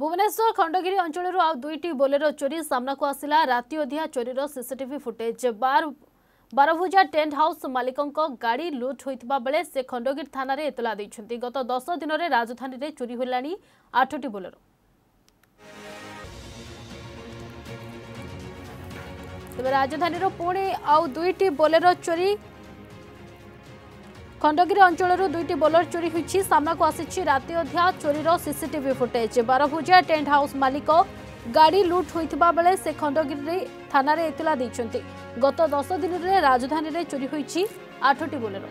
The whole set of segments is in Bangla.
ভুবনেশ্বর খণ্ডগিরি অঞ্চল আউ দুইটি বোলেরো চোরি সামনাকু আসিলা রাতে অধিয়া চোরির সিসিটিভি ফুটেজ বার বারভুজা টেন্ট হাউস মালিকঙ্ক গাড়ি লুট হয়ে বেলে সে খণ্ডগির থানার এতলা দিয়েছেন গত দশ দিনের রাজধানী চুরি হলানি আটটি বোলেরো তবে রাজধানীর পুঁ আউ বোলেরো চোরি খণ্ডগিরি অঞ্চল দুইটি বোলর চোরি হয়েছে সামনাকু আসিছে রাতে অধ্যা চোরির সিসিটিভি ফুটেজ বারভুজা টেন্ট হাউস মালিক গাড়ি লুট হয়েছে বেড়ে সে খণ্ডগিরি থানার এতলা দিয়েছেন গত দশ দিনের রাজধানী চোরি হয়েছে আঠটি বোলেরো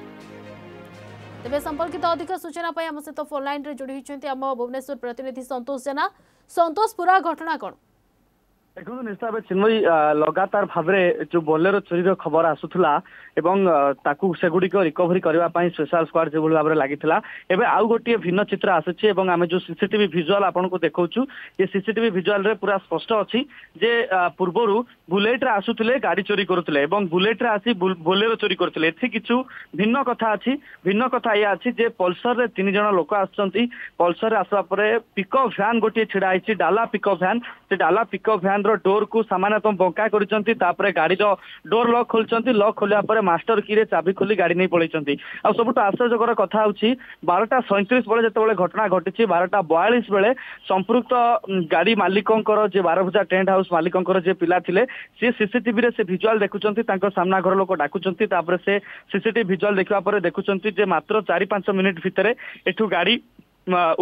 তবে সম্পর্কিত অধিক সূচনা আমার সহ ফোন লাইন যোড়ি হয়েছেন আমার ভুবনেশ্বর প্রতিনিধি সন্তোষ জেনা সন্তোষ পুরা ঘটনা কোণ ଦେଖନ୍ତୁ ନିଶ୍ଚିତ ଭାବେ ଚିନ୍ମୟୀ ଲଗାତାର ଭାବରେ ଯୋଉ ବୋଲେରୋ ଚୋରିର ଖବର ଆସୁଥିଲା ଏବଂ ତାକୁ ସେଗୁଡ଼ିକ ରିକଭରି କରିବା ପାଇଁ ସ୍ପେଶାଲ ସ୍କ୍ୱାଡ୍ ଯେଭଳି ଭାବରେ ଲାଗିଥିଲା ଏବେ ଆଉ ଗୋଟିଏ ଭିନ୍ନ ଚିତ୍ର ଆସୁଛି ଏବଂ ଆମେ ଯୋଉ ସିସିଟିଭି ଭିଜୁଆଲ ଆପଣଙ୍କୁ ଦେଖାଉଛୁ ଏ ସିସିଟିଭି ଭିଜୁଆଲରେ ପୁରା ସ୍ପଷ୍ଟ ଅଛି ଯେ ପୂର୍ବରୁ ବୁଲେଟରେ ଆସୁଥିଲେ ଗାଡ଼ି ଚୋରି କରୁଥିଲେ ଏବଂ ବୁଲେଟରେ ଆସି ବୋଲେରୋ ଚୋରି କରୁଥିଲେ ଏଥି କିଛି ଭିନ୍ନ କଥା ଅଛି ଭିନ୍ନ କଥା ଏହା ଅଛି ଯେ ପଲ୍ସରରେ ତିନି ଜଣ ଲୋକ ଆସୁଛନ୍ତି ପଲ୍ସରରେ ଆସିବା ପରେ ପିକଅପ୍ ଭ୍ୟାନ୍ ଗୋଟିଏ ଛିଡ଼ା ହେଇଛି ଡାଲା ପିକଅପ୍ ଭ୍ୟାନ୍ ସେ ଡାଲା ପିକଅପ୍ ଭ୍ୟାନ୍ର ଡୋରକୁ ସାମାନ୍ୟତମ ବଙ୍କା କରିଛନ୍ତି ତାପରେ ଗାଡ଼ିର ଡୋର ଲକ୍ ଖୋଲିଛନ୍ତି ଲକ୍ ଖୋଲିବା ପରେ ମାଷ୍ଟର କିରେ ଚାବି ଖୋଲି ଗାଡ଼ି ନେଇ ପଳେଇଛନ୍ତି ଆଉ ସବୁଠୁ ଆଶ୍ଚର୍ଯ୍ୟକର କଥା ହେଉଛି ବାରଟା ସଇଁତିରିଶ ବେଳେ ଯେତେବେଳେ ଘଟଣା ଘଟିଛି ବାରଟା ବୟାଳିଶ ବେଳେ ସମ୍ପୃକ୍ତ ଗାଡ଼ି ମାଲିକଙ୍କର ଯେ ବାରଭୁଜା ଟେଣ୍ଟ ହାଉସ୍ ମାଲିକଙ୍କର ଯେ ପିଲା ଥିଲେ ସିଏ ସିସିଟିଭିରେ ସେ ଭିଜୁଆଲ୍ ଦେଖୁଛନ୍ତି ତାଙ୍କ ସାମ୍ନା ଘର ଲୋକ ଡାକୁଛନ୍ତି ତାପରେ ସେ ସିସିଟିଭି ଭିଜୁଆଲ୍ ଦେଖିବା ପରେ ଦେଖୁଛନ୍ତି ଯେ ମାତ୍ର ଚାରି ପାଞ୍ଚ ମିନିଟ୍ ଭିତରେ ଏଠୁ ଗାଡ଼ି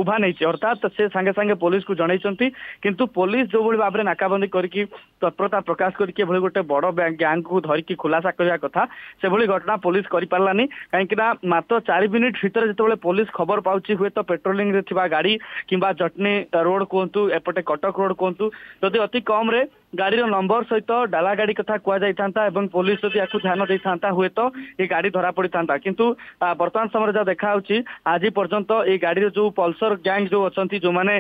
ଉଭା ନେଇଛି ଅର୍ଥାତ ସେ ସାଙ୍ଗେ ସାଙ୍ଗେ ପୋଲିସକୁ ଜଣେଇଛନ୍ତି କିନ୍ତୁ ପୋଲିସ ଯୋଉଭଳି ଭାବରେ ନାକାବନ୍ଦୀ କରିକି তৎপরতা প্রকাশ করিকি এভাবে গোটে বড় গ্যাংকু ধরিকি খুলাসা করা কথা সেভাবে ঘটনা পুলিশ করিপারানি কিনা মাত্র চারি মিনিট ভিতরে যেতবে পুলিশ খবর পাচ্ছি হুয়েত পেট্রোলিংরে থাকা গাড়ি কিংবা জটনি রোড কুহতু এপটে কটক রোড কুহতু যদি অতি কমরে গাড়ির নম্বর সহিত ডালা গাড়ি কথা কুযাইতা এবং পুলিশ যদি একু ধ্যান দিয়ে হুয়েত এই গাড়ি ধরা পড়িতা কিন্তু বর্তমান সময় যা দেখা হচ্ছে আজ পর্যন্ত এই গাড়ির যে পলসর গ্যাং যে অনেক যে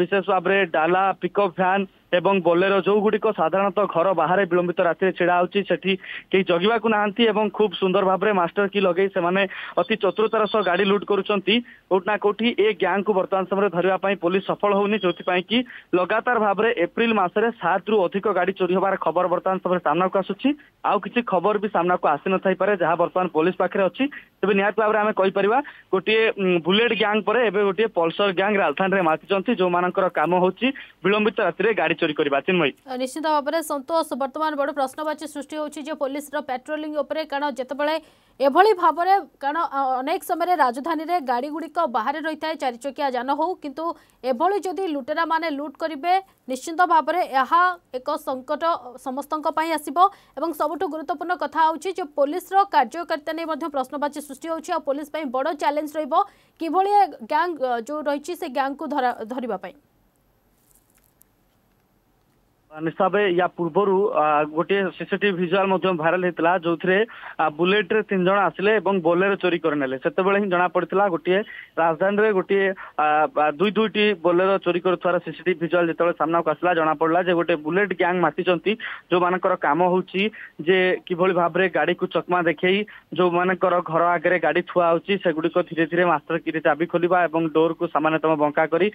বিশেষ ভাবে ডালা পিকঅপ ভ্যান ଏବଂ ବୋଲେରୋ ଯୋଉଗୁଡିକ ସାଧାରଣତଃ ଘର ବାହାରେ ବିଳମ୍ବିତ ରାତିରେ ଛିଡା ହେଉଛି ସେଠି କେହି ଜଗିବାକୁ ନାହାନ୍ତି ଏବଂ ଖୁବ ସୁନ୍ଦର ଭାବରେ ମାଷ୍ଟର କି ଲଗେଇ ସେମାନେ ଅତି ଚତୁରତାର ସହ ଗାଡି ଲୁଟ୍ କରୁଛନ୍ତି କେଉଁଠି ନା କେଉଁଠି ଏ ଗ୍ୟାଙ୍ଗକୁ ବର୍ତ୍ତମାନ ସମୟରେ ଧରିବା ପାଇଁ ପୋଲିସ ସଫଳ ହଉନି ଯେଉଁଥିପାଇଁ କି ଲଗାତାର ଭାବରେ ଏପ୍ରିଲ ମାସରେ ସାତରୁ ଅଧିକ ଗାଡି ଚୋରି ହେବାର ଖବର ବର୍ତ୍ତମାନ ସମୟରେ ସାମ୍ନାକୁ ଆସୁଛି ଆଉ କିଛି ଖବର ବି ସାମ୍ନାକୁ ଆସିନଥାଇପାରେ ଯାହା ବର୍ତ୍ତମାନ ପୋଲିସ ପାଖରେ ଅଛି ତେବେ ନିହାତି ଭାବରେ ଆମେ କହିପାରିବା ଗୋଟିଏ ବୁଲେଟ୍ ଗ୍ୟାଙ୍ଗ ପରେ ଏବେ ଗୋଟିଏ ପଲ୍ସର ଗ୍ୟାଙ୍ଗ ରାଜଧାନୀରେ ମାତିଛନ୍ତି ଯେଉଁମାନଙ୍କର କାମ ହେଉଛି ବିଳମ୍ବିତ ରାତିରେ ଗାଡି ଚୋରି କରିବା ଚିନ୍ମୟୀ ନିଶ୍ଚିତ ଭାବରେ ସନ୍ତୋଷ ବର୍ତ୍ତମାନ ବଡ଼ ପ୍ରଶ୍ନବାଚୀ ସୃଷ୍ଟି ହେଉଛି ଯେ ପୋଲିସର ପାଟ୍ରୋଲିଂ ଉପରେ କାରଣ ଯେତେବେଳେ ଏଭଳି ଭାବରେ କାରଣ ଅନେକ ସମୟରେ ରାଜଧାନୀରେ ଗାଡ଼ିଗୁଡ଼ିକ ବାହାରେ ରହିଥାଏ ଚାରିଚକିଆ ଯାନ ହେଉ କିନ୍ତୁ ଏଭଳି ଯଦି ଲୁଟେରାମାନେ ଲୁଟ୍ କରିବେ ନିଶ୍ଚିନ୍ତ ଭାବରେ ଏହା ଏକ ସଙ୍କଟ ସମସ୍ତଙ୍କ ପାଇଁ ଆସିବ ଏବଂ ସବୁଠୁ ଗୁରୁତ୍ୱପୂର୍ଣ୍ଣ କଥା ହେଉଛି ଯେ ପୋଲିସର କାର୍ଯ୍ୟକାରିତା ନେଇ ମଧ୍ୟ ପ୍ରଶ୍ନବାଚୀ ସୃଷ୍ଟି ହେଉଛି ଆଉ ପୋଲିସ ପାଇଁ ବଡ଼ ଚ୍ୟାଲେଞ୍ଜ ରହିବ କିଭଳି ଗ୍ୟାଙ୍ଗ ଯେଉଁ ରହିଛି ସେ ଗ୍ୟାଙ୍ଗକୁ ଧରିବା ପାଇଁ ନିଶା ଭାଇ ୟା ପୂର୍ବରୁ ଗୋଟିଏ ସିସିଟିଭି ଭିଜୁଆଲ ମଧ୍ୟ ଭାଇରାଲ ହେଇଥିଲା ଯୋଉଥିରେ ବୁଲେଟରେ ତିନି ଜଣ ଆସିଲେ ଏବଂ ବୋଲେରୋ ଚୋରି କରିନେଲେ ସେତେବେଳେ ହିଁ ଜଣା ପଡିଥିଲା ଗୋଟିଏ ରାଜଧାନୀରେ ଗୋଟିଏ ଦୁଇ ଦୁଇଟି ବୋଲେରୋ ଚୋରି କରୁଥିବାର ସିସିଟିଭି ଭିଜୁଆଲ ଯେତେବେଳେ ସାମ୍ନାକୁ ଆସିଲା ଜଣା ପଡିଲା ଯେ ଗୋଟେ ବୁଲେଟ ଗ୍ୟାଙ୍ଗ ମାତିଛନ୍ତି ଯୋଉମାନଙ୍କର କାମ ହଉଛି ଯେ କିଭଳି ଭାବରେ ଗାଡିକୁ ଚକମା ଦେଖେଇ ଯୋଉମାନଙ୍କର ଘର ଆଗରେ ଗାଡି ଥୁଆ ହଉଛି ସେଗୁଡିକ ଧୀରେ ଧୀରେ ମାଷ୍ଟର କିରି ଚାବି ଖୋଲିବା ଏବଂ ଡୋରକୁ ସାମାନ୍ୟତମ ବଙ୍କା କରି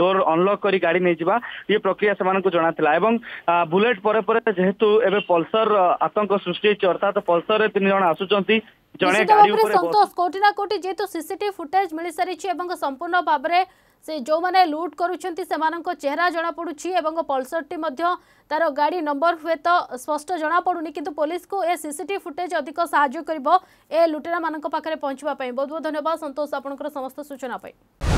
ଡୋର ଅନଲକ୍ କରି ଗାଡି ନେଇଯିବା ଏ ପ୍ରକ୍ରିୟା ସେମାନଙ୍କୁ ଜଣାଥିଲା ଏବଂ बुलेट परे जेहेतु एबे पल्सर आतंक सृष्टि अर्थात पल्सर तीन जण आसुचंती गाडी नंबर स्पष्ट जणा पडुनी पुलिस को सूचना